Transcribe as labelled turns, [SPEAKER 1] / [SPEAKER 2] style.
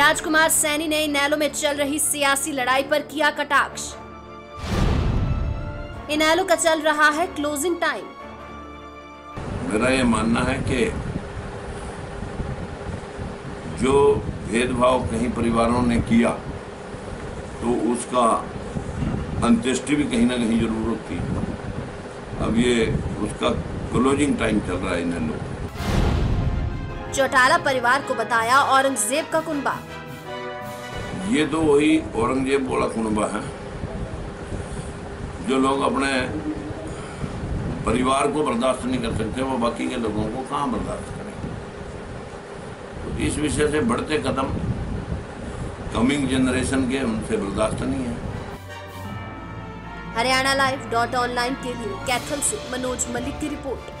[SPEAKER 1] राजकुमार सैनी ने इनैलो में चल रही सियासी लड़ाई पर किया कटाक्ष। इनेलो का चल रहा है क्लोजिंग टाइम।
[SPEAKER 2] मेरा ये मानना है कि जो भेदभाव कहीं परिवारों ने किया तो उसका अंत्येष्टि भी कहीं ना कहीं ज़रूर होती। अब ये उसका क्लोजिंग टाइम चल रहा है इन लोग
[SPEAKER 1] चौटाला परिवार को बताया औरंगज़ेब का कुनबा।
[SPEAKER 2] ये तो वही औरंगज़ेब वाला कुनबा है जो लोग अपने परिवार को बर्दाश्त नहीं कर सकते वो बाकी के लोगों को कहाँ बर्दाश्त करें? तो इस विषय से बढ़ते कदम कमिंग जनरेशन के उनसे बर्दाश्त नहीं है।
[SPEAKER 1] हरियाणा लाइव डॉट ऑनलाइन के लिए कैथल से मनोज मलिक की रिपोर्ट।